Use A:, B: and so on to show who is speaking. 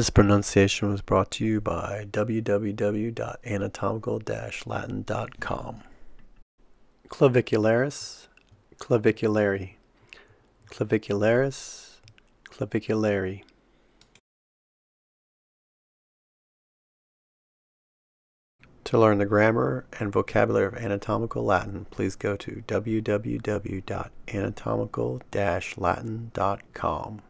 A: This pronunciation was brought to you by www.anatomical-latin.com. Clavicularis, claviculare, clavicularis, claviculare. To learn the grammar and vocabulary of anatomical Latin, please go to www.anatomical-latin.com.